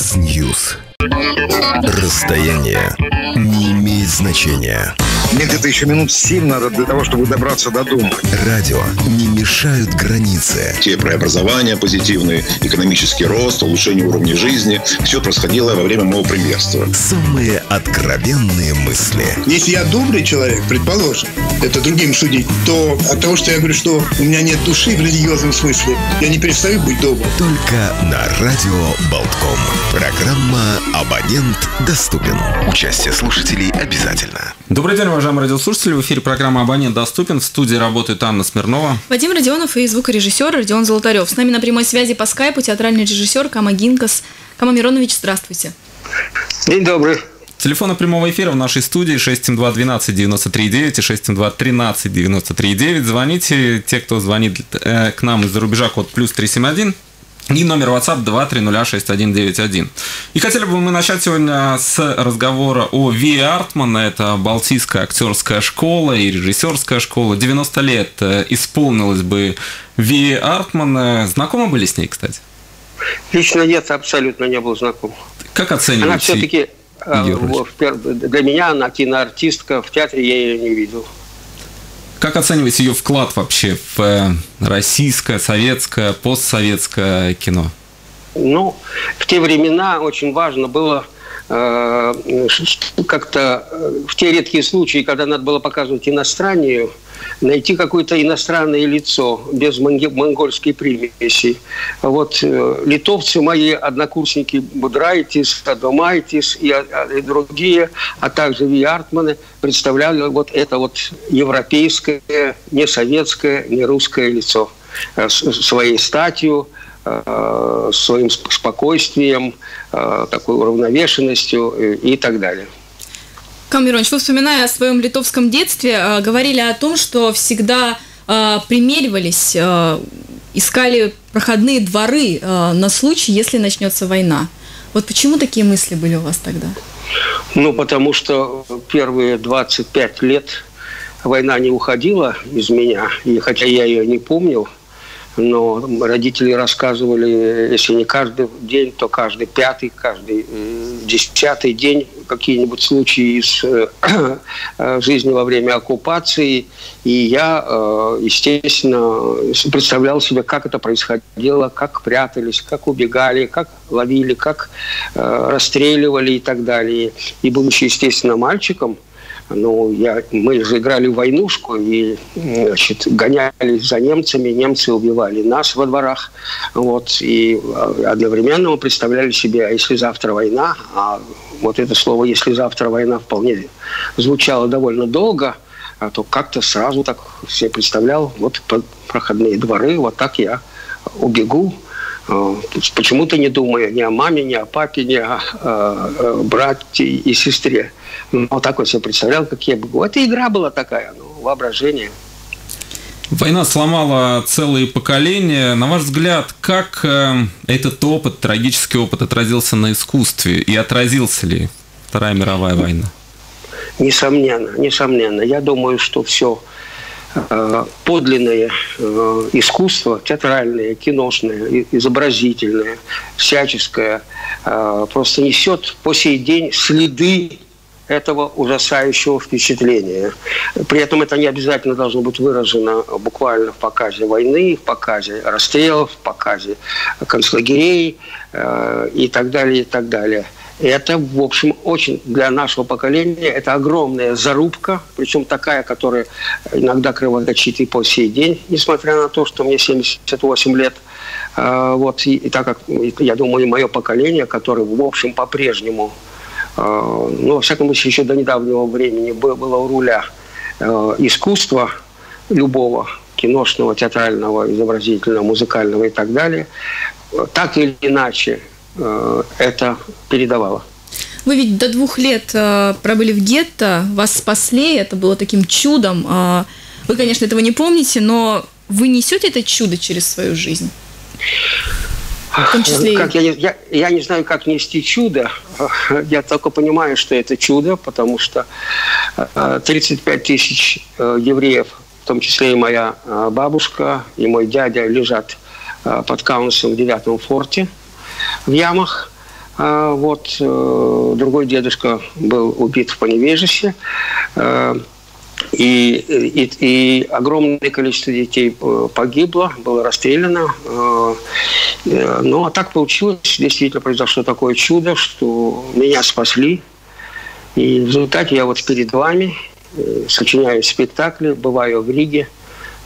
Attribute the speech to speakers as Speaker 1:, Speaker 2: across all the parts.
Speaker 1: X-News. Расстояние не имеет значения.
Speaker 2: Мне где-то еще минут семь надо для того, чтобы добраться до дома.
Speaker 1: Радио не мешают границы.
Speaker 3: Те преобразования позитивные, экономический рост, улучшение уровня жизни. Все происходило во время моего премьерства.
Speaker 1: Самые откровенные мысли.
Speaker 4: Если я добрый человек, предположим, это другим судить, то от того, что я говорю, что у меня нет души в религиозном смысле, я не перестаю быть добрым.
Speaker 1: Только на радио Болтком. Программа «Абонент доступен». Участие слушателей обязательно.
Speaker 5: Добрый день, уважаемые радиослушатели. В эфире программа «Абонент доступен». В студии работает Анна Смирнова.
Speaker 6: Вадим Родионов и звукорежиссер Родион Золотарев. С нами на прямой связи по скайпу театральный режиссер Кама Гинкас. Кама Миронович, здравствуйте.
Speaker 4: День добрый.
Speaker 5: Телефоны прямого эфира в нашей студии 672 12 93 9 и 672 13 93 9. Звоните, те, кто звонит э, к нам из-за рубежа, код плюс 371 и номер WhatsApp 2306191. И хотели бы мы начать сегодня с разговора о Ви Артмана. Это Балтийская актерская школа и режиссерская школа. 90 лет э, исполнилось бы Ви Артмана. Знакомы были с ней, кстати?
Speaker 7: Лично нет, абсолютно не был знаком.
Speaker 5: Как оцениваете?
Speaker 7: Она все-таки для меня она киноартистка, в театре я ее не видел.
Speaker 5: Как оцениваете ее вклад вообще в э, российское, советское, постсоветское кино?
Speaker 7: Ну, в те времена очень важно было как-то э, в те редкие случаи, когда надо было показывать иностранную, найти какое-то иностранное лицо без монгольской примеси. Вот э, литовцы мои, однокурсники Будрайтис, Адомайтис и, а, и другие, а также Ви Артманы представляли вот это вот европейское, не советское, не русское лицо э, своей статью, э, своим спокойствием, такой уравновешенностью и так далее.
Speaker 6: Камеронович, вы, вспоминая о своем литовском детстве, э, говорили о том, что всегда э, примеривались, э, искали проходные дворы на случай, если начнется война. Вот почему такие мысли были у вас тогда?
Speaker 7: Ну, потому что первые 25 лет война не уходила из меня, и хотя я ее не помнил, но родители рассказывали, если не каждый день, то каждый пятый, каждый десятый день какие-нибудь случаи из э, э, жизни во время оккупации. И я, э, естественно, представлял себе, как это происходило, как прятались, как убегали, как ловили, как расстреливали и так далее. И будучи, естественно, мальчиком, ну, я, мы же играли в войнушку и значит, гонялись за немцами, немцы убивали нас во дворах. Вот, и одновременно мы представляли себе, а если завтра война, а вот это слово «если завтра война» вполне звучало довольно долго, а то как-то сразу так себе представлял, вот проходные дворы, вот так я убегу, э, почему-то не думая ни о маме, ни о папе, ни о, о брате и сестре. Ну, вот так вот себе представлял, как я бегу. Это игра была такая, ну, воображение.
Speaker 5: Война сломала целые поколения. На ваш взгляд, как э, этот опыт, трагический опыт, отразился на искусстве и отразился ли Вторая мировая война?
Speaker 7: Несомненно, несомненно. Я думаю, что все э, подлинное э, искусство, театральное, киношное, изобразительное, всяческое, просто несет по сей день следы этого ужасающего впечатления. При этом это не обязательно должно быть выражено буквально в показе войны, в показе расстрелов, в показе концлагерей э, и так далее, и так далее. Это, в общем, очень для нашего поколения это огромная зарубка, причем такая, которая иногда кровоточит и по сей день, несмотря на то, что мне 78 лет. Э, вот, и, и так как, я думаю, и мое поколение, которое, в общем, по-прежнему ну, во всяком случае, еще до недавнего времени было у руля э, искусства любого, киношного, театрального, изобразительного, музыкального и так далее, так или иначе э, это передавало.
Speaker 6: Вы ведь до двух лет э, пробыли в гетто, вас спасли, это было таким чудом. А, вы, конечно, этого не помните, но вы несете это чудо через свою жизнь?
Speaker 7: В том числе... Как я, я, я не знаю, как нести чудо. Я только понимаю, что это чудо, потому что 35 э, тысяч э, евреев, в том числе и моя э, бабушка, и мой дядя лежат под Каунсом в девятом форте в ямах. Вот другой дедушка был убит в Поневежище. Э, и, и, и огромное количество детей э, погибло, было расстреляно. Э, э, ну, а так получилось, действительно произошло такое чудо, что меня спасли. И в результате я вот перед вами сочиняю спектакли, бываю в Риге,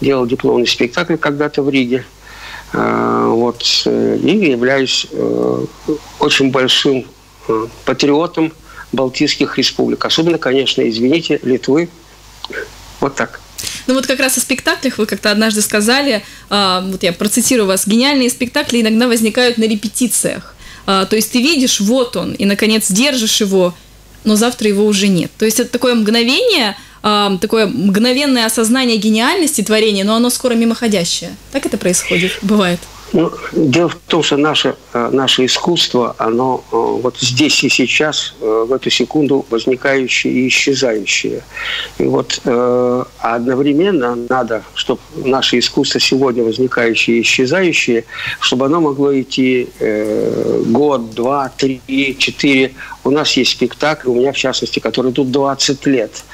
Speaker 7: делал дипломный спектакль когда-то в Риге. Вот, и являюсь очень большим патриотом Балтийских республик. Особенно, конечно, извините, Литвы, вот так.
Speaker 6: Ну вот как раз о спектаклях вы как-то однажды сказали, а, вот я процитирую вас, гениальные спектакли иногда возникают на репетициях. А, то есть ты видишь, вот он, и наконец держишь его, но завтра его уже нет. То есть это такое мгновение, а, такое мгновенное осознание гениальности творения, но оно скоро мимоходящее. Так это происходит, бывает.
Speaker 7: Ну, дело в том, что наше, э, наше искусство, оно э, вот здесь и сейчас, э, в эту секунду возникающее и исчезающее. И вот а одновременно надо, чтобы наше искусство сегодня возникающее и исчезающее, чтобы оно могло идти год, два, три, четыре. У нас есть спектакль, у меня в частности, который тут 20 лет.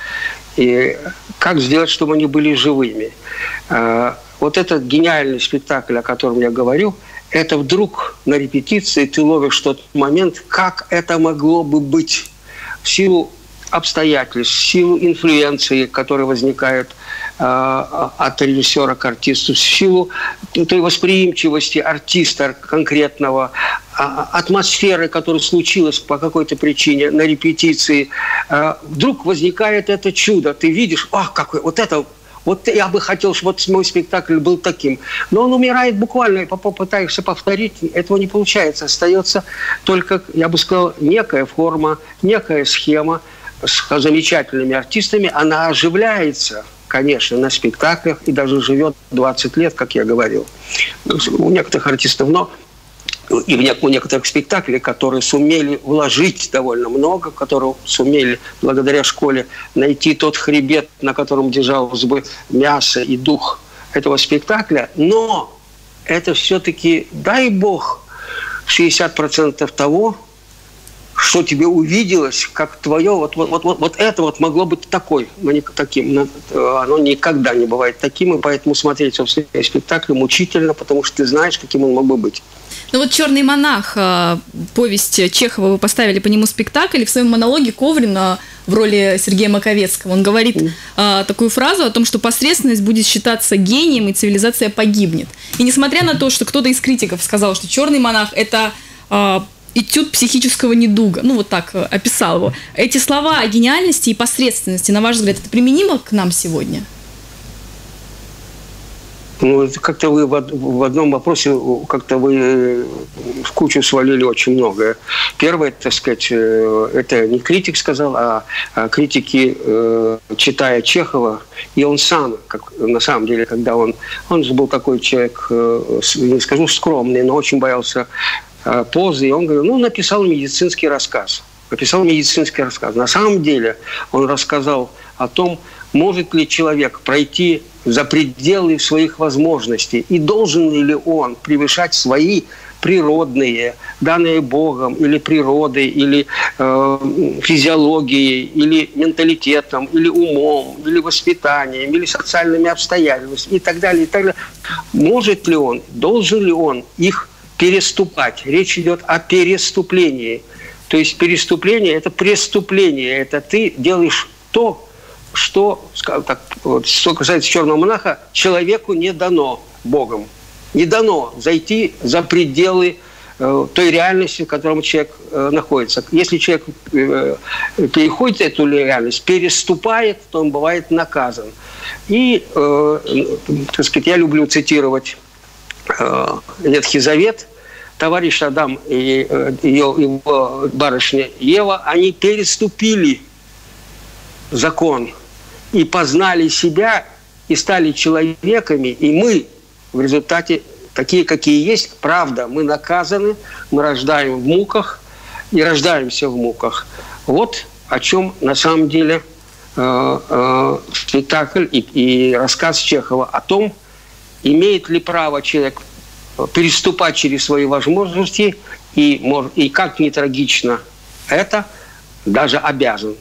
Speaker 7: И как сделать, чтобы они были живыми? Вот этот гениальный спектакль, о котором я говорю, это вдруг на репетиции ты ловишь тот момент, как это могло бы быть в силу обстоятельств, в силу инфлюенции, которые возникают э, от режиссера к артисту, в силу той восприимчивости артиста конкретного, э, атмосферы, которая случилась по какой-то причине на репетиции, э, вдруг возникает это чудо. Ты видишь, ах, какой, вот это вот я бы хотел, чтобы вот мой спектакль был таким. Но он умирает буквально, и попытаешься повторить, этого не получается. Остается только, я бы сказал, некая форма, некая схема с замечательными артистами. Она оживляется, конечно, на спектаклях и даже живет 20 лет, как я говорил. У некоторых артистов, но и в некоторых спектаклях, которые сумели вложить довольно много, которые сумели благодаря школе найти тот хребет, на котором держалось бы мясо и дух этого спектакля. Но это все-таки, дай бог, 60% того, что тебе увиделось, как твое, вот, вот, вот, вот, это вот могло быть такой, но не таким. Оно никогда не бывает таким, и поэтому смотреть собственно спектакль мучительно, потому что ты знаешь, каким он мог бы быть.
Speaker 6: Ну вот «Черный монах», а, повесть Чехова, вы поставили по нему спектакль, и в своем монологе Коврин в роли Сергея Маковецкого, он говорит mm. такую фразу о том, что посредственность будет считаться гением, и цивилизация погибнет. И несмотря на то, что кто-то из критиков сказал, что «Черный монах» — это этюд психического недуга, ну вот так описал его. Эти слова о гениальности и посредственности, на ваш взгляд, это применимо к нам сегодня?
Speaker 7: – ну, как-то вы в одном вопросе, как-то вы э, в кучу свалили очень многое. Первое, так сказать, э, это не критик сказал, а, а критики, э, читая Чехова, и он сам, как на самом деле, когда он, он же был такой человек, не скажу скромный, но очень боялся позы, и он говорил, ну, написал медицинский рассказ. Написал медицинский рассказ. На самом деле он рассказал о том, может ли человек пройти за пределы своих возможностей и должен ли он превышать свои природные, данные Богом или природой, или э, физиологией, или менталитетом, или умом, или воспитанием, или социальными обстоятельствами и так далее, и так далее. Может ли он, должен ли он их переступать? Речь идет о переступлении. То есть переступление – это преступление, это ты делаешь то, что, так, вот, что касается черного монаха, человеку не дано Богом. Не дано зайти за пределы э, той реальности, в котором человек э, находится. Если человек э, переходит эту реальность, переступает, то он бывает наказан. И, э, так сказать, я люблю цитировать э, Ветхий Завет. Товарищ Адам и э, ее, его барышня Ева, они переступили закон и познали себя и стали человеками, и мы в результате такие, какие есть, правда, мы наказаны, мы рождаем в муках и рождаемся в муках. Вот о чем на самом деле э, э, спектакль и, и рассказ Чехова о том, имеет ли право человек переступать через свои возможности и, и как не трагично это, даже обязан.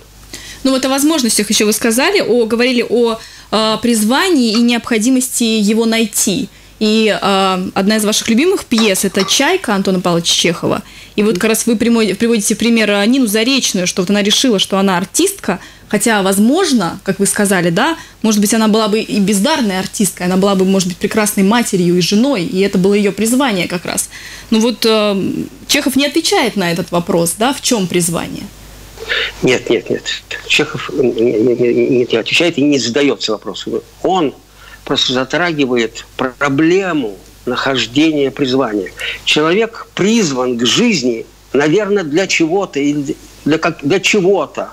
Speaker 6: Ну вот о возможностях еще вы сказали, о, говорили о э, призвании и необходимости его найти. И э, одна из ваших любимых пьес – это «Чайка» Антона Павловича Чехова. И вот как раз вы приводите пример Нину Заречную, что вот она решила, что она артистка, хотя, возможно, как вы сказали, да, может быть, она была бы и бездарной артисткой, она была бы, может быть, прекрасной матерью и женой, и это было ее призвание как раз. Но вот э, Чехов не отвечает на этот вопрос, да, в чем призвание?
Speaker 7: Нет, нет, нет. Чехов не отвечает и не задается вопросом. Он просто затрагивает проблему нахождения призвания. Человек призван к жизни, наверное, для чего-то для, как, для чего-то.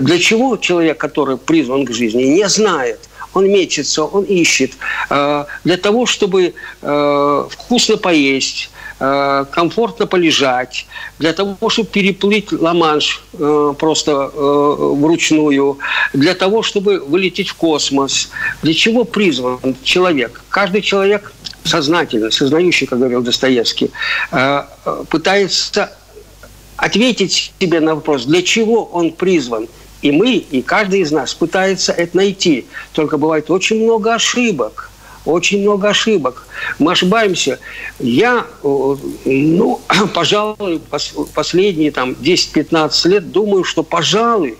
Speaker 7: Для чего человек, который призван к жизни, не знает. Он мечется, он ищет. Э, для того, чтобы э, вкусно поесть, Э, комфортно полежать, для того, чтобы переплыть Ла-Манш просто вручную, для того, чтобы вылететь в космос. Для чего призван человек? Каждый человек сознательно, сознающий, как говорил Достоевский, пытается ответить себе на вопрос, для чего он призван. И мы, и каждый из нас пытается это найти. Только бывает очень много ошибок – очень много ошибок. Мы ошибаемся. Я, э, ну, пожалуй, последние там 10-15 лет думаю, что, пожалуй,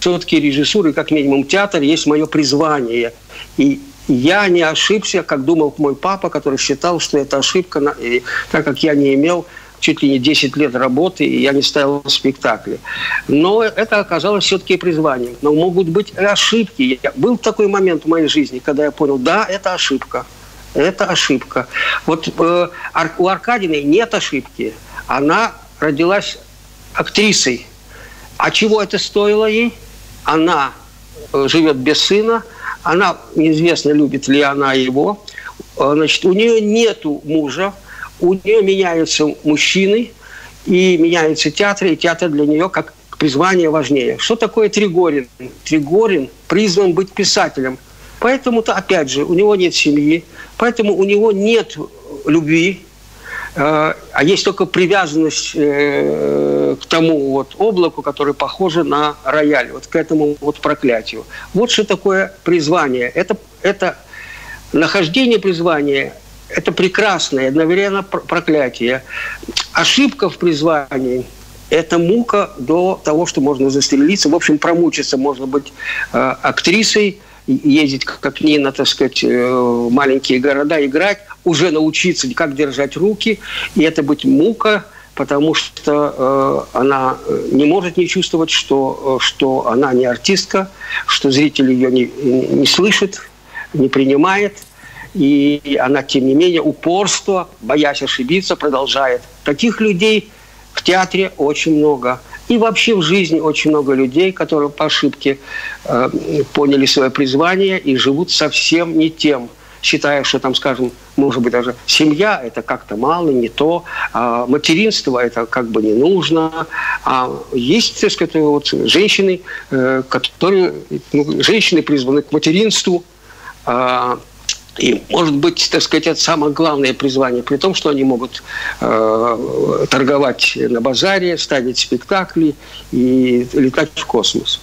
Speaker 7: все-таки режиссура и как минимум театр есть мое призвание. И я не ошибся, как думал мой папа, который считал, что это ошибка, так как я не имел чуть ли не 10 лет работы, и я не ставил спектакли. Но это оказалось все-таки призванием. Но могут быть ошибки. Был такой момент в моей жизни, когда я понял, да, это ошибка. Это ошибка. Вот э, у Аркадиной нет ошибки. Она родилась актрисой. А чего это стоило ей? Она э, живет без сына, она неизвестно, любит ли она его. Э, значит, у нее нету мужа, у нее меняются мужчины, и меняются театры, и театр для нее как призвание важнее. Что такое Тригорин? Тригорин призван быть писателем. Поэтому-то, опять же, у него нет семьи, поэтому у него нет любви, э, а есть только привязанность э, к тому вот облаку, который похоже на рояль, вот к этому вот проклятию. Вот что такое призвание. Это, это нахождение призвания это прекрасно одновременно проклятие. Ошибка в призвании – это мука до того, что можно застрелиться. В общем, промучиться можно быть э, актрисой, ездить как Нина, так сказать, э, маленькие города, играть, уже научиться, как держать руки, и это быть мука, потому что э, она не может не чувствовать, что, э, что она не артистка, что зритель ее не, не слышит, не принимает – и она, тем не менее, упорство, боясь ошибиться, продолжает. Таких людей в театре очень много. И вообще в жизни очень много людей, которые по ошибке э, поняли свое призвание и живут совсем не тем, считая, что там, скажем, может быть, даже семья – это как-то мало, не то, а материнство – это как бы не нужно. А есть, так сказать, вот женщины, э, которые, ну, женщины призваны к материнству, э, и, может быть, так сказать, это самое главное призвание, при том, что они могут э, торговать на базаре, ставить спектакли и летать в космос.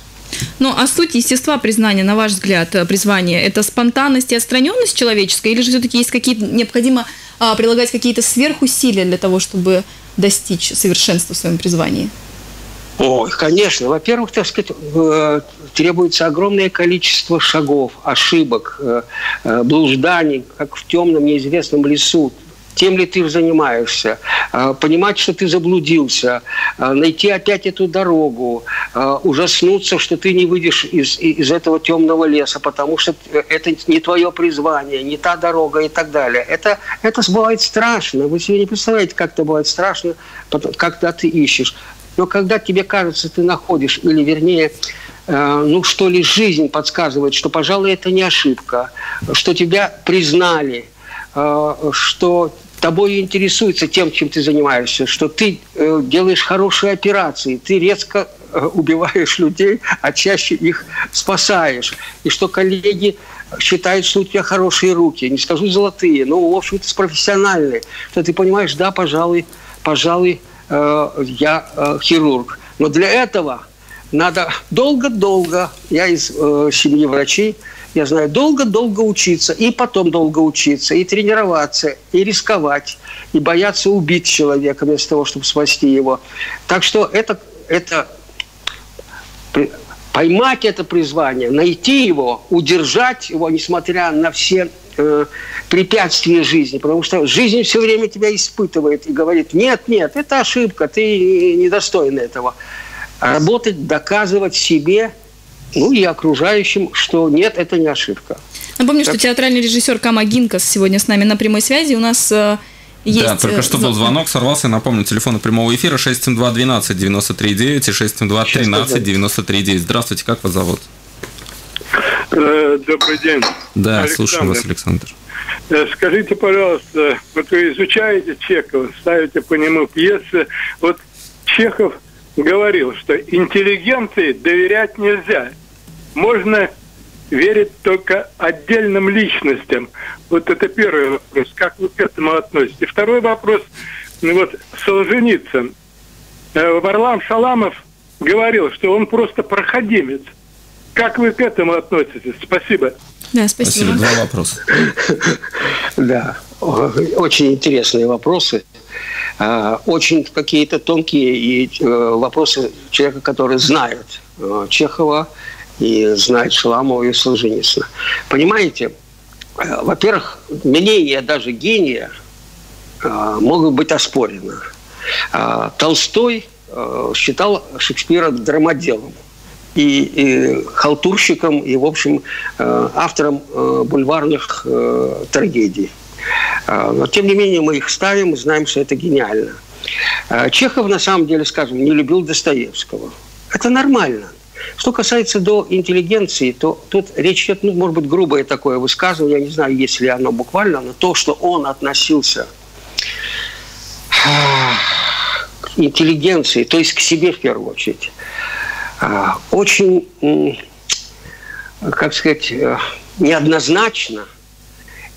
Speaker 6: Ну, а суть естества признания, на ваш взгляд, э, призвания, это спонтанность и отстраненность человеческая, или же все-таки есть какие-то, необходимо а, прилагать какие-то сверхусилия для того, чтобы достичь совершенства в своем призвании?
Speaker 7: Ой, конечно. Во-первых, так сказать, э, требуется огромное количество шагов, ошибок, э, э, блужданий, как в темном неизвестном лесу. Тем ли ты занимаешься? Понимать, что ты заблудился, найти опять эту дорогу, ужаснуться, что ты не выйдешь из, из этого темного леса, потому что это не твое призвание, не та дорога и так далее. Это, это бывает страшно. Вы себе не представляете, как это бывает страшно, когда ты ищешь. Но когда тебе кажется, ты находишь, или вернее, э, ну что ли, жизнь подсказывает, что, пожалуй, это не ошибка, что тебя признали, э, что тобой интересуется тем, чем ты занимаешься, что ты э, делаешь хорошие операции, ты резко убиваешь людей, а чаще их спасаешь. И что коллеги считают, что у тебя хорошие руки, не скажу золотые, но, в общем-то, профессиональные, что ты понимаешь, да, пожалуй, пожалуй, я э, хирург. Но для этого надо долго-долго, я из э, семьи врачей, я знаю, долго-долго учиться, и потом долго учиться, и тренироваться, и рисковать, и бояться убить человека вместо того, чтобы спасти его. Так что это, это поймать это призвание, найти его, удержать его, несмотря на все э, препятствия жизни, потому что жизнь все время тебя испытывает и говорит, нет, нет, это ошибка, ты недостоин этого. Работать, доказывать себе, ну и окружающим, что нет, это не ошибка.
Speaker 6: Напомню, так. что театральный режиссер Кама Гинкас сегодня с нами на прямой связи. У нас э, есть...
Speaker 5: Да, только что был звонок, сорвался. Напомню, телефон прямого эфира 672 12 93 9 и 672 13 93 9. Здравствуйте, как вас зовут?
Speaker 8: Э, добрый день.
Speaker 5: Да, Александр. слушаю вас, Александр.
Speaker 8: Э, скажите, пожалуйста, вот вы изучаете Чехова, ставите по нему пьесы. Вот Чехов говорил, что интеллигенции доверять нельзя. Можно верить только отдельным личностям. Вот это первый вопрос. Как вы к этому относитесь? Второй вопрос. Ну вот Солженицын. Э, Варлам Шаламов говорил, что он просто проходимец. Как вы к этому относитесь? Спасибо.
Speaker 6: Да, спасибо.
Speaker 5: спасибо. Два вопроса.
Speaker 7: Да, очень интересные вопросы. А, очень какие-то тонкие и э, вопросы человека, который знает э, Чехова и знает Шаламова и Солженицына. Понимаете, э, во-первых, мнение даже гения могут быть оспорены. Толстой считал Шекспира драмоделом и, и халтурщиком, и, в общем, автором бульварных трагедий. А, но, тем не менее, мы их ставим и знаем, что это гениально. А, Чехов, на самом деле, скажем, не любил Достоевского. Это нормально. Что касается до интеллигенции, то тут речь идет, ну, может быть, грубое такое высказывание, я не знаю, есть ли оно буквально, но то, что он относился к интеллигенции, то есть к себе в первую очередь, а, очень, как сказать, э, неоднозначно –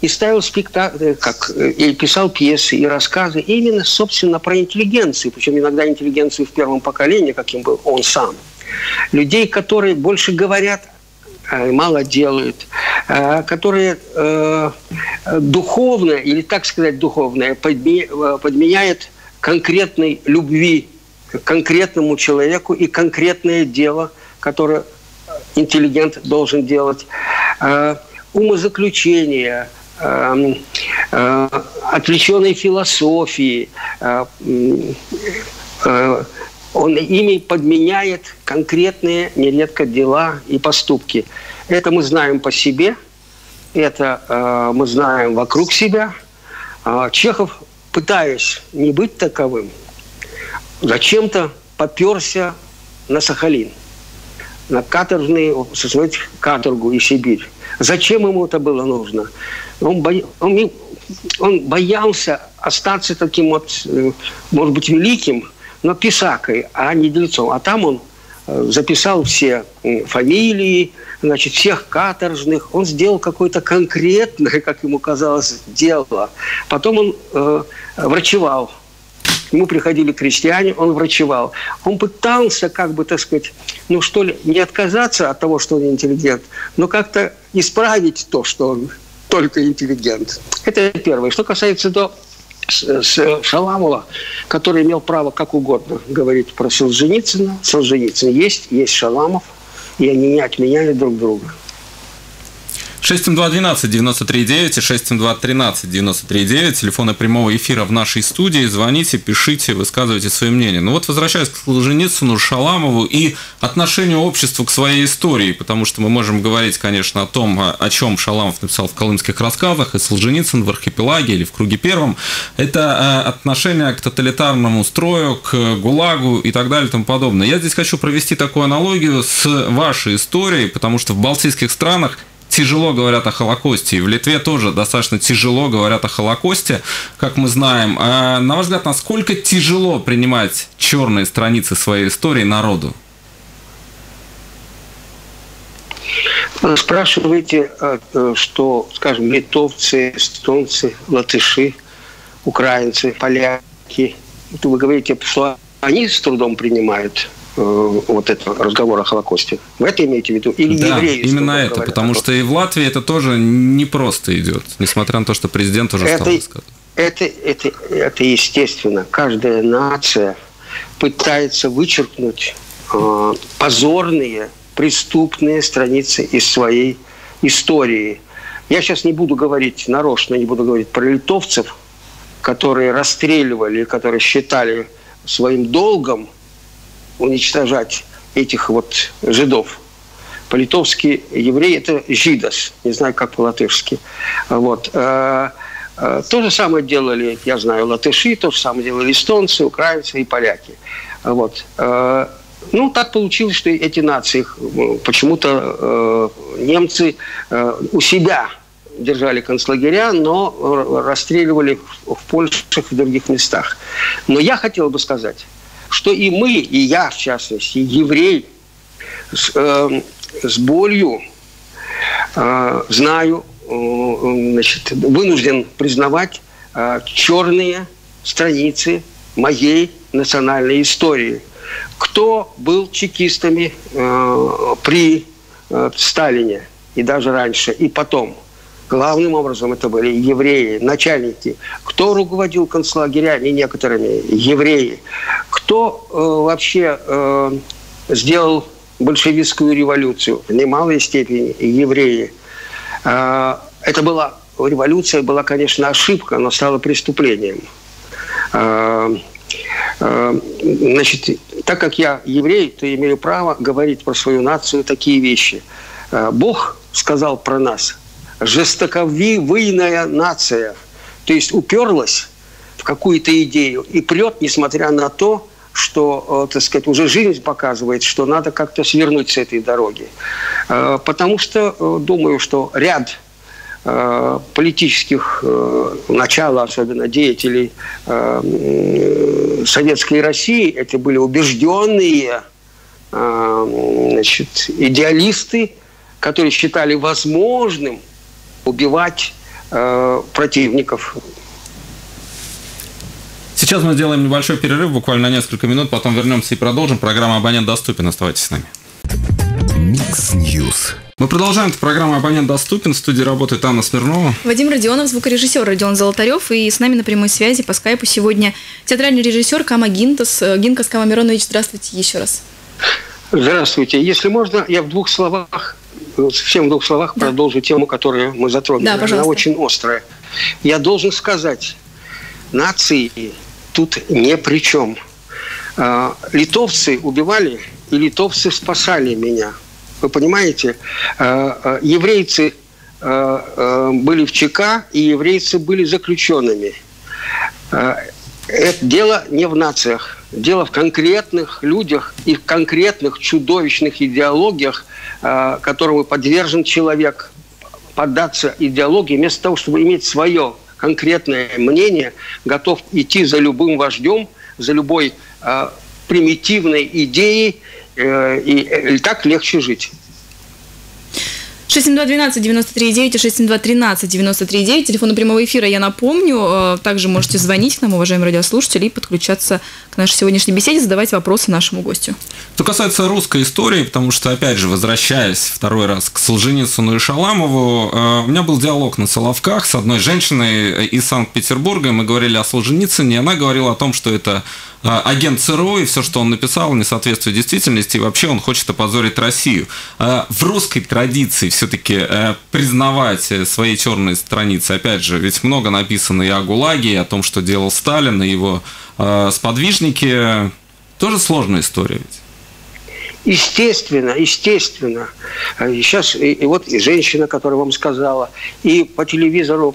Speaker 7: и ставил спектакль, э, как, э, и писал пьесы и рассказы именно, собственно, про интеллигенцию, причем иногда интеллигенцию в первом поколении, каким был он сам. Людей, которые больше говорят, мало делают, которые духовное, или так сказать духовное, подменяет конкретной любви конкретному человеку и конкретное дело, которое интеллигент должен делать. Умозаключение, Эм, э, отвлеченной философии. Э, э, он ими подменяет конкретные, нередко, дела и поступки. Это мы знаем по себе, это мы знаем вокруг себя. Чехов, пытаясь не быть таковым, зачем-то поперся на Сахалин, на каторжный, создать каторгу и Сибирь. Зачем ему это было нужно? Он, бо... он, он боялся остаться таким вот, э, может быть, великим, но писакой, а не дельцом. А там он э, записал все фамилии, значит, всех каторжных. Он сделал какое-то конкретное, как ему казалось, дело. Потом он э, врачевал к нему приходили крестьяне, он врачевал. Он пытался, как бы, так сказать, ну что ли, не отказаться от того, что он интеллигент, но как-то исправить то, что он только интеллигент. Это первое. Что касается до Шаламова, который имел право как угодно говорить про Солженицына. Солженицын есть, есть Шаламов, и они не отменяют друг друга.
Speaker 5: 67212 939 и 67213 939 телефоны прямого эфира в нашей студии. Звоните, пишите, высказывайте свое мнение. Ну вот возвращаясь к Солженицыну, Шаламову и отношению общества к своей истории, потому что мы можем говорить, конечно, о том, о чем Шаламов написал в колымских рассказах, и Солженицын в «Архипелаге» или в «Круге первом». Это э, отношение к тоталитарному строю, к ГУЛАГу и так далее и тому подобное. Я здесь хочу провести такую аналогию с вашей историей, потому что в балтийских странах тяжело говорят о Холокосте, и в Литве тоже достаточно тяжело говорят о Холокосте, как мы знаем. А, на ваш взгляд, насколько тяжело принимать черные страницы своей истории народу?
Speaker 7: Спрашиваете, а, э, что, скажем, литовцы, эстонцы, латыши, украинцы, поляки, вы говорите, что они с трудом принимают вот это разговор о Холокосте. Вы это имеете в виду?
Speaker 5: Или да, евреи именно это, потому что и в Латвии это тоже не просто идет, несмотря на то, что президент уже это, стал.
Speaker 7: Это, это, это естественно. Каждая нация пытается вычеркнуть э, позорные, преступные страницы из своей истории. Я сейчас не буду говорить нарочно, не буду говорить про литовцев, которые расстреливали, которые считали своим долгом уничтожать этих вот жидов. По-литовски еврей – это жидос, не знаю, как по-латышски. Вот. Э, э, то же самое делали, я знаю, латыши, то же самое делали эстонцы, украинцы и поляки. Вот. Э, ну, так получилось, что эти нации, почему-то немцы у себя держали концлагеря, но расстреливали в Польше и в других местах. Но я хотел бы сказать, что и мы, и я, в частности, еврей, с, э, с болью э, знаю, э, значит, вынужден признавать э, черные страницы моей национальной истории. Кто был чекистами э, при э, Сталине и даже раньше, и потом – Главным образом это были евреи, начальники. Кто руководил концлагерями некоторыми? Евреи. Кто э, вообще э, сделал большевистскую революцию? В немалой степени евреи. Э, это была революция, была, конечно, ошибка, но стала преступлением. Э, э, значит, так как я еврей, то имею право говорить про свою нацию такие вещи. Э, Бог сказал про нас – жестоковыйная нация. То есть уперлась в какую-то идею и прет, несмотря на то, что, э, так сказать, уже жизнь показывает, что надо как-то свернуть с этой дороги. Э, потому что э, думаю, что ряд политических начала, особенно деятелей советской России, это были убежденные значит, идеалисты, которые считали возможным убивать э, противников.
Speaker 5: Сейчас мы сделаем небольшой перерыв, буквально на несколько минут, потом вернемся и продолжим. Программа «Абонент доступен». Оставайтесь с нами.
Speaker 1: Mix News.
Speaker 5: Мы продолжаем. Это программа «Абонент доступен». В студии работает Анна Смирнова.
Speaker 6: Вадим Родионов, звукорежиссер Родион Золотарев. И с нами на прямой связи по скайпу сегодня театральный режиссер Кама Гинтас. Гинкас Кама Миронович, здравствуйте еще раз.
Speaker 7: Здравствуйте. Если можно, я в двух словах совсем в двух словах да. продолжу тему, которую мы затронули. Да,
Speaker 6: пожалуйста.
Speaker 7: Она очень острая. Я должен сказать, нации тут не при чем. А, литовцы убивали, и литовцы спасали меня. Вы понимаете? А, а, еврейцы были в ЧК, и еврейцы были заключенными. Это дело не в нациях. Дело в конкретных людях и в конкретных чудовищных идеологиях, которому подвержен человек, поддаться идеологии, вместо того, чтобы иметь свое конкретное мнение, готов идти за любым вождем, за любой э, примитивной идеей, э, и так легче жить.
Speaker 6: 672 93 9 и 672 13 93 9. Телефоны прямого эфира я напомню. Э, также можете звонить к нам, уважаемые радиослушатели, и подключаться к нашей сегодняшней беседе, задавать вопросы нашему гостю.
Speaker 5: Что касается русской истории, потому что, опять же, возвращаясь второй раз к Солженицыну и Шаламову, э, у меня был диалог на Соловках с одной женщиной из Санкт-Петербурга, мы говорили о Солженицыне, и она говорила о том, что это агент ЦРУ, и все, что он написал, не соответствует действительности, и вообще он хочет опозорить Россию. В русской традиции все-таки э, признавать свои черные страницы, опять же, ведь много написано и о ГУЛАГе, и о том, что делал Сталин, и его э, сподвижники. Тоже сложная история ведь.
Speaker 7: Естественно, естественно. Сейчас и, и вот и женщина, которая вам сказала, и по телевизору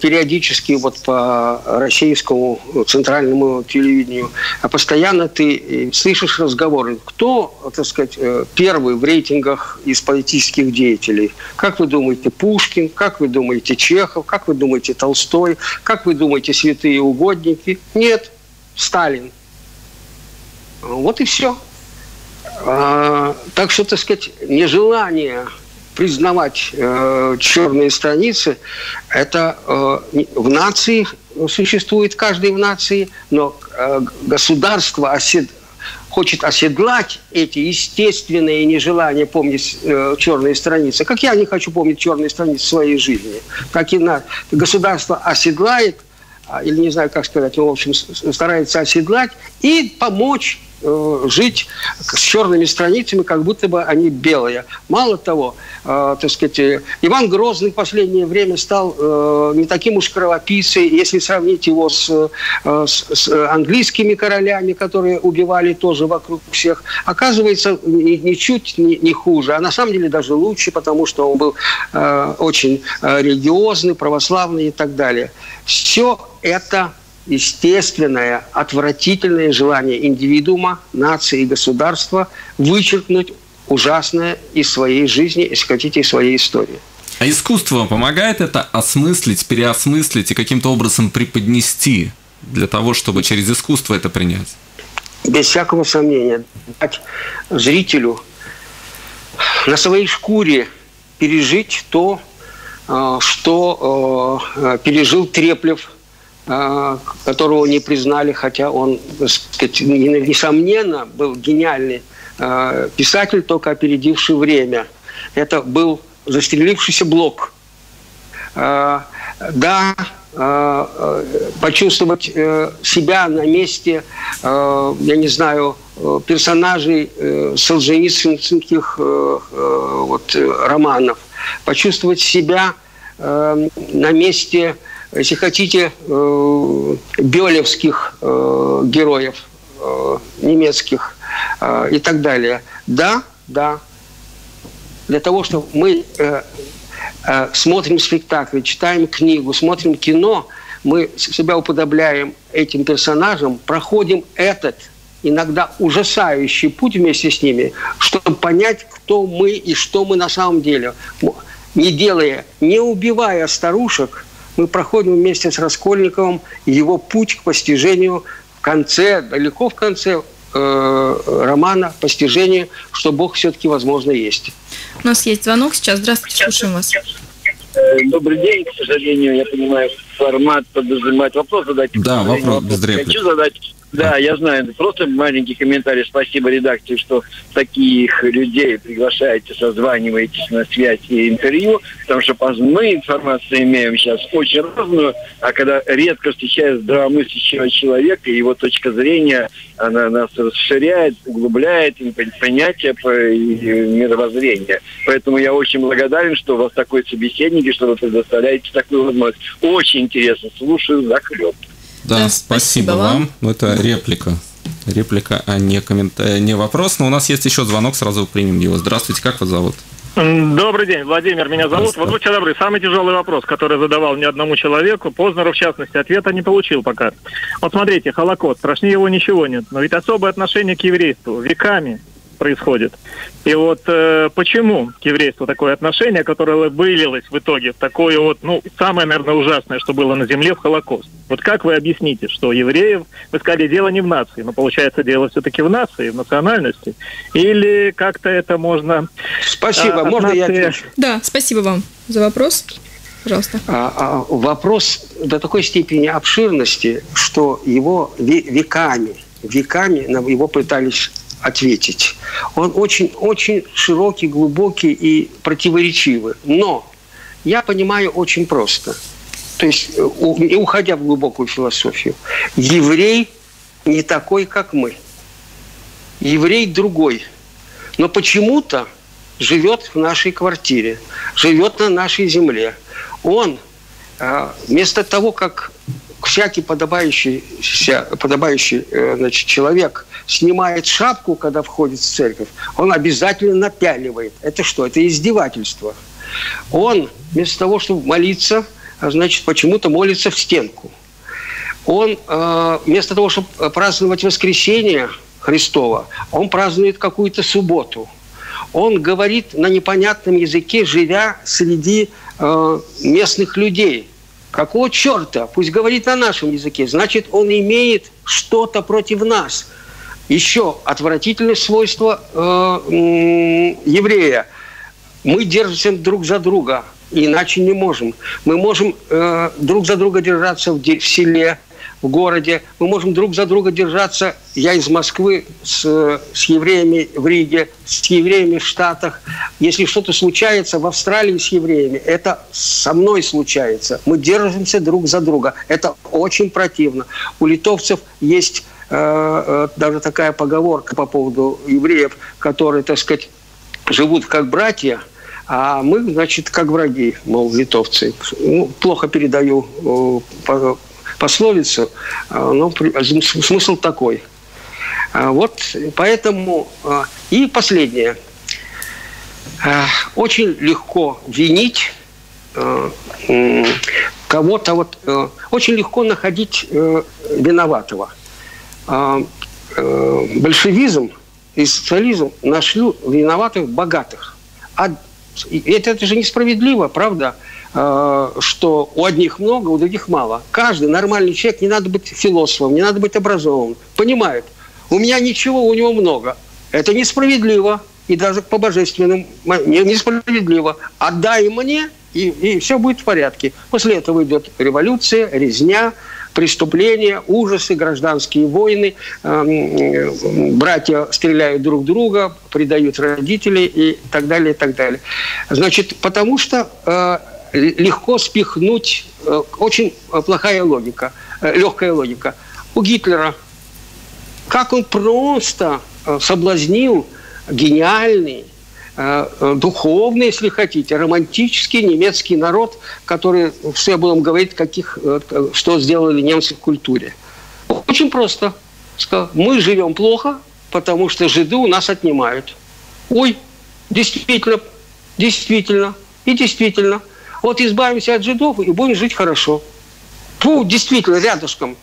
Speaker 7: периодически вот по российскому центральному телевидению а постоянно ты э, слышишь разговоры, кто, так сказать, э, первый в рейтингах из политических деятелей. Как вы думаете, Пушкин? Как вы думаете, Чехов? Как вы думаете, Толстой? Как вы думаете, святые угодники? Нет, Сталин. Вот и все. А, так что, так сказать, нежелание признавать э, черные страницы, это э, в нации существует каждый в нации, но э, государство осед, хочет оседлать эти естественные нежелания помнить э, черные страницы, как я не хочу помнить черные страницы своей жизни, как и на, государство оседлает, а, или не знаю, как сказать, в общем, старается оседлать и помочь жить с черными страницами, как будто бы они белые. Мало того, э, так сказать, э, Иван Грозный в последнее время стал э, не таким уж кровопийцей, если сравнить его с, э, с, с английскими королями, которые убивали тоже вокруг всех. Оказывается, ни, ничуть не, не хуже, а на самом деле даже лучше, потому что он был э, очень э, религиозный, православный и так далее. Все это естественное, отвратительное желание индивидуума, нации и государства вычеркнуть ужасное из своей жизни, если хотите, из своей истории.
Speaker 5: А искусство помогает это осмыслить, переосмыслить и каким-то образом преподнести для того, чтобы через искусство это принять?
Speaker 7: Без всякого сомнения. Дать зрителю на своей шкуре пережить то, э, что э, пережил Треплев которого не признали, хотя он, несомненно, был гениальный а, писатель, только опередивший время. Это был застрелившийся Блок. А, да, почувствовать э, себя на месте, я не знаю, персонажей э, солженицынских э, вот, романов, почувствовать себя на месте если хотите, э, бёлевских э, героев, э, немецких и так далее. Да, да. Для того, чтобы мы смотрим спектакль, читаем книгу, смотрим кино, мы себя уподобляем этим персонажам, проходим этот иногда ужасающий путь вместе с ними, чтобы понять, кто мы и что мы на самом деле. Не делая, не убивая старушек, мы проходим вместе с Раскольниковым его путь к постижению в конце, далеко в конце э, романа, постижению, что Бог все-таки, возможно, есть.
Speaker 6: У нас есть звонок сейчас. Здравствуйте, слушаем вас.
Speaker 9: Э, добрый день. К сожалению, я понимаю, формат подразумевает вопрос задать.
Speaker 5: Да, вопрос без реплик.
Speaker 9: Хочу задать да, я знаю. Просто маленький комментарий. Спасибо редакции, что таких людей приглашаете, созваниваетесь на связь и интервью, потому что мы информацию имеем сейчас очень разную, а когда редко встречаешь здравомыслящего человека, его точка зрения, она нас расширяет, углубляет понятие и мировоззрение. Поэтому я очень благодарен, что у вас такой собеседник и что вы предоставляете такую возможность. Очень интересно. Слушаю захлеб.
Speaker 5: Да, да спасибо, спасибо вам. вам. Ну, это реплика. Реплика, а не, коммент... не вопрос. Но у нас есть еще звонок, сразу примем его. Здравствуйте, как вас зовут?
Speaker 10: Добрый день, Владимир меня зовут. Вот будьте добры, самый тяжелый вопрос, который задавал ни одному человеку, Познеру в частности, ответа не получил пока. Вот смотрите, Холокост, страшнее его ничего нет, но ведь особое отношение к еврейству веками происходит. И вот э, почему к еврейству такое отношение, которое вылилось в итоге в такое вот, ну, самое, наверное, ужасное, что было на земле в Холокост. Вот как вы объясните, что евреев, вы сказали, дело не в нации, но получается дело все-таки в нации, в национальности? Или как-то это можно...
Speaker 7: Спасибо, а, можно нации... я отвечу?
Speaker 6: Да, спасибо вам за вопрос. Пожалуйста.
Speaker 7: А, а, вопрос до такой степени обширности, что его веками, веками его пытались ответить. Он очень-очень широкий, глубокий и противоречивый. Но я понимаю очень просто. То есть, уходя в глубокую философию, еврей не такой, как мы. Еврей другой. Но почему-то живет в нашей квартире, живет на нашей земле. Он а, вместо того, как всякий подобающий, подобающий э, значит, человек снимает шапку, когда входит в церковь, он обязательно напяливает. Это что? Это издевательство. Он вместо того, чтобы молиться, а, значит, почему-то молится в стенку. Он э, вместо того, чтобы праздновать воскресенье Христова, он празднует какую-то субботу. Он говорит на непонятном языке, живя среди э, местных людей – Какого черта? Пусть говорит на нашем языке. Значит, он имеет что-то против нас. Еще отвратительное свойство э, еврея. мы держимся друг за друга, иначе не можем. Мы можем э, друг за друга держаться в, в селе, в городе. Мы можем друг за друга держаться. Я из Москвы с, с евреями в Риге, с евреями в Штатах. Если что-то случается в Австралии с евреями, это со мной случается. Мы держимся друг за друга. Это очень противно. У литовцев есть э, э, даже такая поговорка по поводу евреев, которые, так сказать, живут как братья, а мы, значит, как враги, мол, литовцы. Ну, плохо передаю э, пословицу, а, но смысл такой. А, вот поэтому... А, и последнее. Очень легко винить кого-то, вот, очень легко находить виноватого. Большевизм и социализм нашли виноватых богатых. А это, это же несправедливо, правда? Э, что у одних много, у других мало. Каждый нормальный человек, не надо быть философом, не надо быть образованным, понимает, у меня ничего, у него много. Это несправедливо, и даже по божественным несправедливо. Отдай мне, и, и все будет в порядке. После этого идет революция, резня, преступления, ужасы, гражданские войны, эм, братья стреляют друг друга, предают родителей и так далее, и так далее. Значит, потому что э, легко спихнуть, э, очень плохая логика, э, легкая логика. У Гитлера, как он просто э, соблазнил гениальный, духовный, если хотите, романтический немецкий народ, который, все буду говорить, каких, что сделали немцы в культуре. Очень просто. Сказал, мы живем плохо, потому что жиды у нас отнимают. Ой, действительно, действительно, и действительно – вот избавимся от жидов и будем жить хорошо. Фу, действительно, рядышком.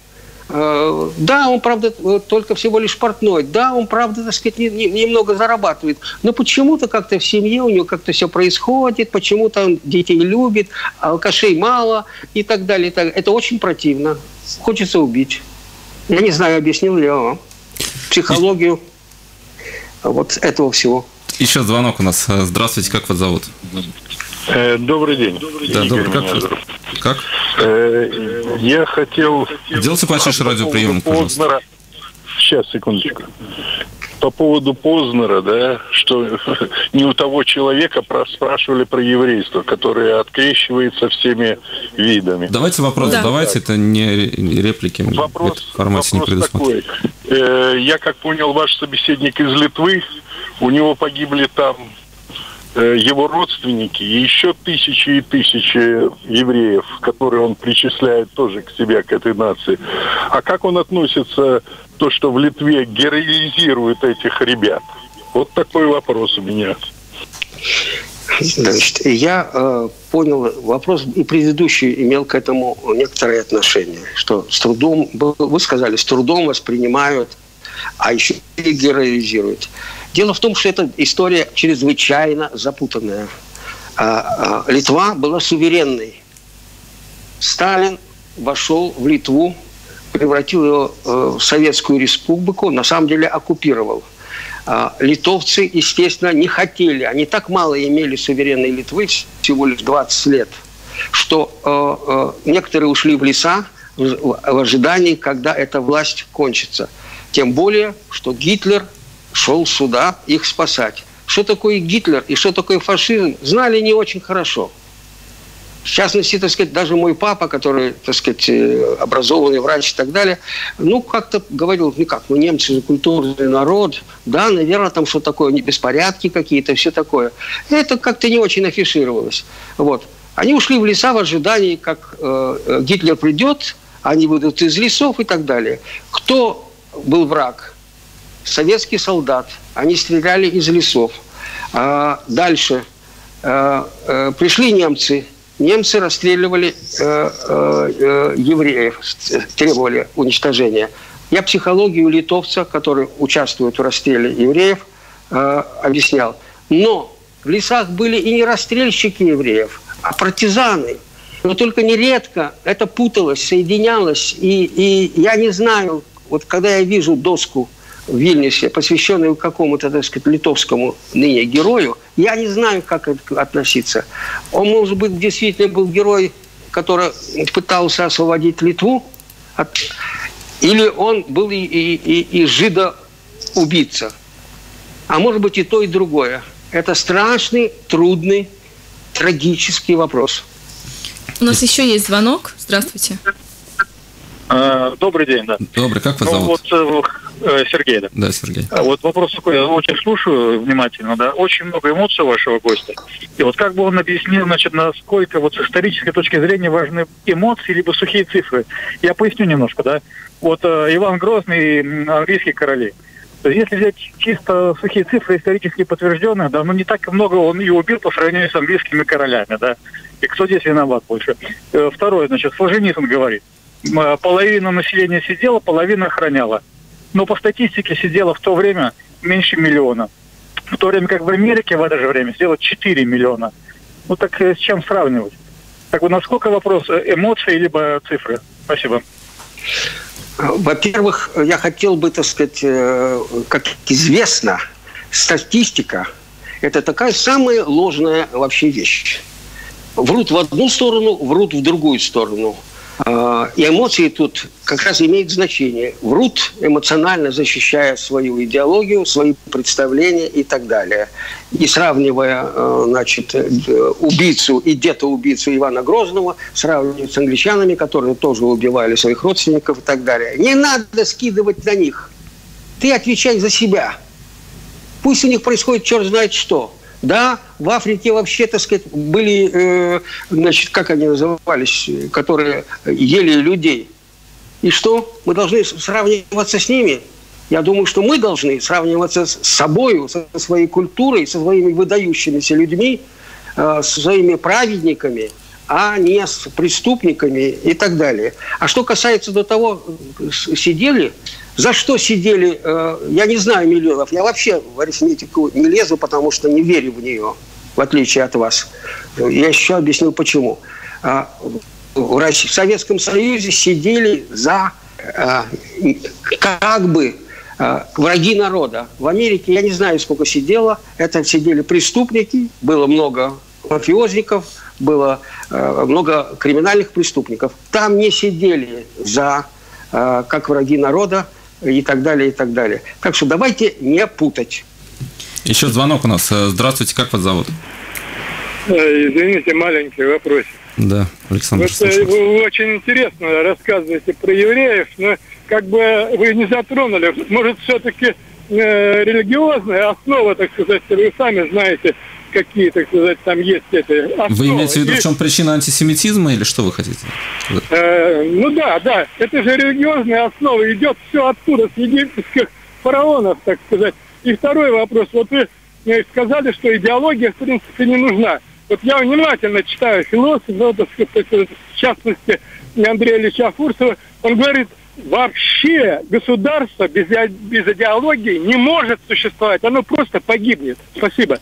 Speaker 7: Э, да, он, правда, только всего лишь портной. Да, он, правда, так сказать, немного зарабатывает. Но почему-то как-то в семье у него как-то все происходит, почему-то он детей любит, алкашей мало и так далее. И так. Это очень противно. Хочется убить. Я не знаю, объяснил ли я вам психологию вот этого всего.
Speaker 5: Еще звонок у нас. Здравствуйте, как вас зовут?
Speaker 11: Э, добрый день.
Speaker 5: Да, добрый. Как? как?
Speaker 11: Э, я хотел...
Speaker 5: Сделайте потише радиоприемник, пожалуйста. Познера...
Speaker 11: Сейчас, секундочку. По поводу Познера, да, что не у того человека спрашивали про еврейство, которое открещивается всеми видами.
Speaker 5: Давайте вопрос да. задавайте, это не реплики.
Speaker 11: Вопрос, в формате вопрос не такой. Э, я, как понял, ваш собеседник из Литвы, у него погибли там его родственники и еще тысячи и тысячи евреев, которые он причисляет тоже к себе, к этой нации. А как он относится то, что в Литве героизируют этих ребят? Вот такой вопрос у меня.
Speaker 7: Значит, я э, понял вопрос, и предыдущий имел к этому некоторое отношение, что с трудом, вы сказали, с трудом воспринимают, а еще и героизируют. Дело в том, что эта история чрезвычайно запутанная. А, а, Литва была суверенной. Сталин вошел в Литву, превратил ее э, в Советскую Республику, на самом деле оккупировал. А, литовцы, естественно, не хотели, они так мало имели суверенной Литвы, всего лишь 20 лет, что э, э, некоторые ушли в леса в ожидании, когда эта власть кончится. Тем более, что Гитлер шел сюда их спасать. Что такое Гитлер и что такое фашизм, знали не очень хорошо. В частности, так сказать, даже мой папа, который, так сказать, э, образованный врач и так далее, ну, как-то говорил, ну как, ну, немцы же культурный народ, да, наверное, там что такое, беспорядки какие-то, все такое. Это как-то не очень афишировалось. Вот. Они ушли в леса в ожидании, как э, э Гитлер придет, они выйдут из лесов и так далее. Кто был враг? советский солдат. Они стреляли из лесов. А дальше а, а, пришли немцы. Немцы расстреливали а, а, евреев, требовали уничтожения. Я психологию литовца, который участвует в расстреле евреев, а, объяснял. Но в лесах были и не расстрельщики евреев, а партизаны. Но только нередко это путалось, соединялось. И, и я не знаю, вот когда я вижу доску в Вильнюсе, посвященный какому-то, так сказать, литовскому ныне герою, я не знаю, как относиться. Он, может быть, действительно был герой, который пытался освободить Литву, от... или он был и, и, и, и жидоубийца. А может быть и то, и другое. Это страшный, трудный, трагический вопрос.
Speaker 6: У нас еще есть звонок. Здравствуйте.
Speaker 12: А, добрый день, да.
Speaker 5: Добрый, как вас
Speaker 12: ну,
Speaker 5: зовут?
Speaker 12: Вот э, Сергей, да.
Speaker 5: Да, Сергей.
Speaker 12: А вот вопрос такой, я очень слушаю внимательно, да, очень много эмоций у вашего гостя. И вот как бы он объяснил, значит, насколько вот с исторической точки зрения важны эмоции либо сухие цифры. Я поясню немножко, да. Вот э, Иван Грозный, английские короли. То есть, если взять чисто сухие цифры исторически подтвержденные, да, ну не так много он и убил по сравнению с английскими королями, да. И кто здесь виноват больше? Э, второе, значит, Солженицын говорит, половина населения сидела, половина охраняла. Но по статистике сидела в то время меньше миллиона. В то время как в Америке в это же время сидело 4 миллиона. Ну так э, с чем сравнивать? Так вот, насколько вопрос э, эмоции либо цифры? Спасибо.
Speaker 7: Во-первых, я хотел бы, так сказать, э, как известно, статистика – это такая самая ложная вообще вещь. Врут в одну сторону, врут в другую сторону – и эмоции тут как раз имеют значение. Врут эмоционально защищая свою идеологию, свои представления и так далее. И сравнивая, э, значит, э, убийцу и где-то убийцу Ивана Грозного, сравнивают с англичанами, которые тоже убивали своих родственников и так далее. Не надо скидывать на них. Ты отвечай за себя. Пусть у них происходит черт знает что. Да, в Африке вообще, так сказать, были, э, значит, как они назывались, которые ели людей. И что? Мы должны сравниваться с ними? Я думаю, что мы должны сравниваться с собой, со своей культурой, со своими выдающимися людьми, э, со своими праведниками, а не с преступниками и так далее. А что касается до того, сидели за что сидели, э, я не знаю миллионов. Я вообще в арифметику не лезу, потому что не верю в нее, в отличие от вас. Я еще объясню, почему. А, в Советском Союзе сидели за э, как бы э, враги народа. В Америке я не знаю, сколько сидело. Это сидели преступники, было много мафиозников, было много криминальных преступников. Там не сидели за как враги народа, и так далее, и так далее. Так что давайте не путать.
Speaker 5: Еще звонок у нас. Э, здравствуйте, как вас зовут?
Speaker 8: Э, извините, маленький вопрос.
Speaker 5: Да, Александр.
Speaker 8: Вот, э, вы очень интересно рассказываете про евреев, но как бы вы не затронули, может, все-таки э, религиозная основа, так сказать, вы сами знаете, какие, так сказать, там есть эти основы.
Speaker 5: Вы имеете в виду, есть... в чем причина антисемитизма или что вы хотите?
Speaker 8: Э, ну да, да. Это же религиозная основа. Идет все оттуда, с египетских фараонов, так сказать. И второй вопрос. Вот вы э, сказали, что идеология, в принципе, не нужна. Вот я внимательно читаю философов, в частности, Андрея Ильича Фурсова. Он говорит, вообще государство без, без идеологии не может существовать. Оно просто погибнет. Спасибо.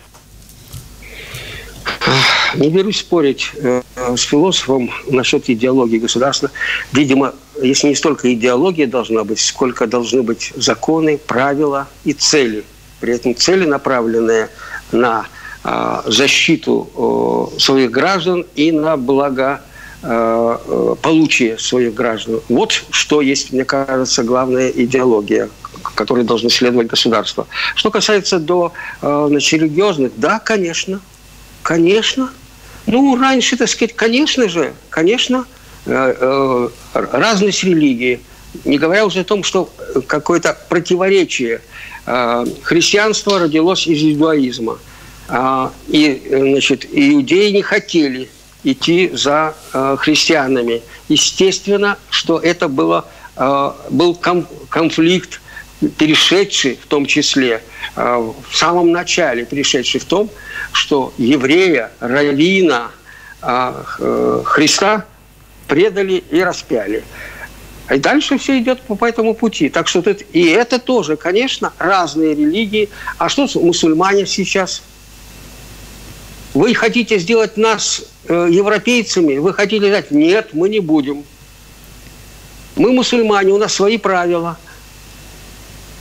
Speaker 7: Не берусь спорить э, с философом насчет идеологии государства. Видимо, если не столько идеология должна быть, сколько должны быть законы, правила и цели. При этом цели, направленные на э, защиту своих граждан и на благо э, получие своих граждан. Вот что есть, мне кажется, главная идеология которой должны следовать государство. Что касается до значит, религиозных, да, конечно, Конечно. Ну, раньше, так сказать, конечно же, конечно, э, э, разность религии. Не говоря уже о том, что какое-то противоречие. Э, христианство родилось из иудаизма. И, значит, иудеи не хотели идти за христианами. Естественно, что это было, был конфликт, перешедший в том числе, в самом начале перешедший в том, что еврея, равина а, э, Христа предали и распяли. И дальше все идет по, по этому пути. Так что тут, и это тоже, конечно, разные религии. А что мусульмане сейчас? Вы хотите сделать нас э, европейцами? Вы хотите сказать, нет, мы не будем. Мы мусульмане, у нас свои правила.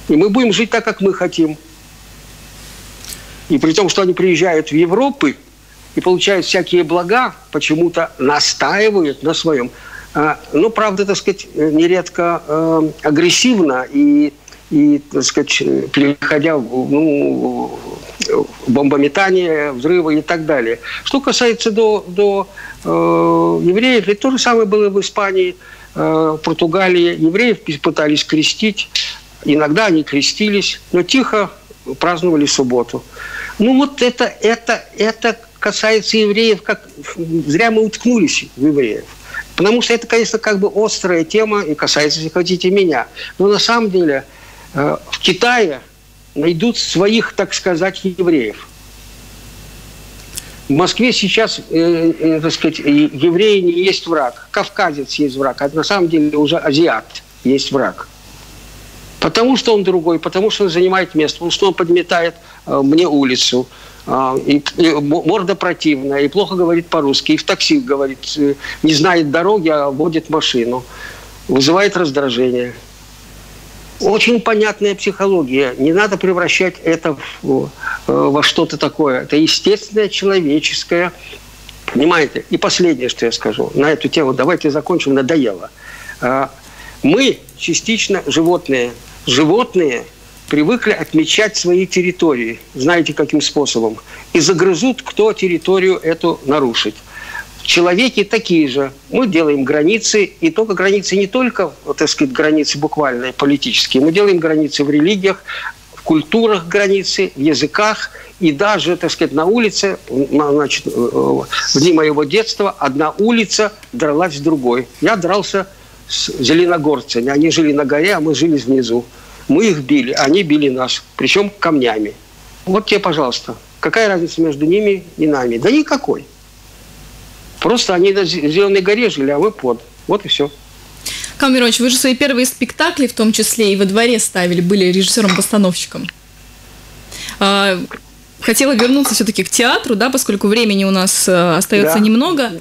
Speaker 7: И мы будем жить так, как мы хотим. И при том, что они приезжают в Европу и получают всякие блага, почему-то настаивают на своем. А, ну, правда, так сказать, нередко э, агрессивно и, и, так сказать, переходя ну, бомбометание, взрывы и так далее. Что касается до, до э, евреев, это то же самое было в Испании, э, в Португалии. Евреев пытались крестить, иногда они крестились, но тихо праздновали субботу. Ну вот это, это, это касается евреев, как зря мы уткнулись в евреев. Потому что это, конечно, как бы острая тема и касается, если хотите, меня. Но на самом деле э, в Китае найдут своих, так сказать, евреев. В Москве сейчас, э, э, так сказать, евреи не есть враг, кавказец есть враг, а на самом деле уже азиат есть враг. Потому что он другой, потому что он занимает место, потому что он подметает э, мне улицу, а, и, и морда противная, и плохо говорит по-русски, и в такси говорит, э, не знает дороги, а водит машину, вызывает раздражение. Очень понятная психология. Не надо превращать это в, э, во что-то такое. Это естественное, человеческое. Понимаете? И последнее, что я скажу на эту тему. Давайте закончим. Надоело. А, мы частично животные. Животные – привыкли отмечать свои территории, знаете, каким способом, и загрызут, кто территорию эту нарушит. Человеки такие же. Мы делаем границы, и только границы не только, так сказать, границы буквальные, политические. Мы делаем границы в религиях, в культурах границы, в языках, и даже, так сказать, на улице, значит, э, в дни моего детства, одна улица дралась с другой. Я дрался с зеленогорцами. Они жили на горе, а мы жили внизу. Мы их били, они били нас, причем камнями. Вот тебе, пожалуйста, какая разница между ними и нами? Да никакой. Просто они на Зеленой горе жили, а мы под. Вот и все.
Speaker 6: Камеронович, вы же свои первые спектакли, в том числе и во дворе ставили, были режиссером-постановщиком. А, хотела вернуться все-таки к театру, да, поскольку времени у нас э, остается да. немного.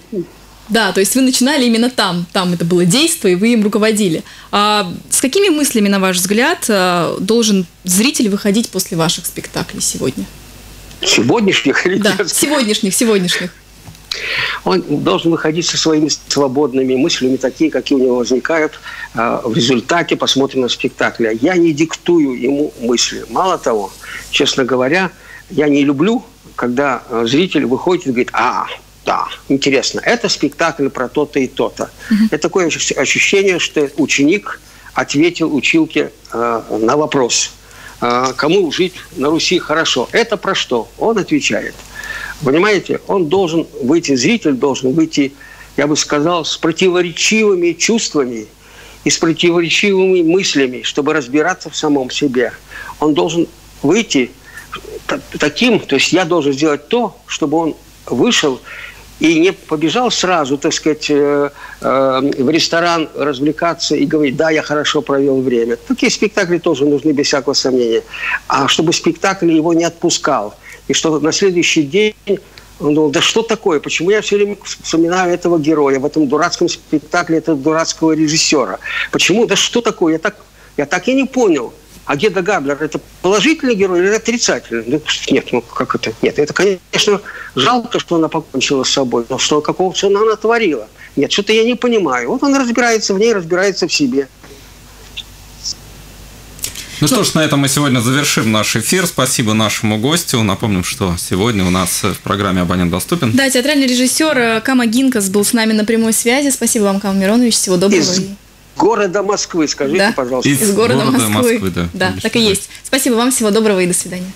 Speaker 6: Да, то есть вы начинали именно там, там это было действие, и вы им руководили. А с какими мыслями, на ваш взгляд, э, должен зритель выходить после ваших спектаклей сегодня?
Speaker 7: Сегодняшних?
Speaker 6: Да, сегодняшних, сегодняшних.
Speaker 7: Он должен выходить со своими свободными мыслями, такие, какие у него возникают э, в результате посмотренного спектакля. Я не диктую ему мысли. Мало того, честно говоря, я не люблю, когда э, зритель выходит и говорит, а, да, интересно, это спектакль про то-то и то-то. Угу. Это такое ощущение, что ученик ответил училке э, на вопрос, э, кому жить на Руси хорошо. Это про что? Он отвечает. Понимаете, он должен выйти, зритель должен выйти, я бы сказал, с противоречивыми чувствами и с противоречивыми мыслями, чтобы разбираться в самом себе. Он должен выйти таким, то есть я должен сделать то, чтобы он вышел и не побежал сразу, так сказать, э, э, в ресторан развлекаться и говорить, да, я хорошо провел время. Такие спектакли тоже нужны без всякого сомнения. А чтобы спектакль его не отпускал. И что на следующий день он думал, да что такое, почему я все время вспоминаю этого героя в этом дурацком спектакле этого дурацкого режиссера? Почему, да что такое, я так, я так и не понял. А Геда Габлер – это положительный герой или отрицательный? Ну, нет, ну как это? Нет, это, конечно, жалко, что она покончила с собой, но что какого она натворила? Нет, что-то я не понимаю. Вот он разбирается в ней, разбирается в себе.
Speaker 5: Ну что ж, на этом мы сегодня завершим наш эфир. Спасибо нашему гостю. Напомним, что сегодня у нас в программе «Абонент доступен».
Speaker 6: Да, театральный режиссер э, Кама Гинкас был с нами на прямой связи. Спасибо вам, Кама Миронович. Всего доброго. Из
Speaker 7: города Москвы, скажите,
Speaker 6: да.
Speaker 7: пожалуйста.
Speaker 6: Из, Из города, города Москвы. Москвы да, да так и есть. Спасибо вам, всего доброго и до свидания.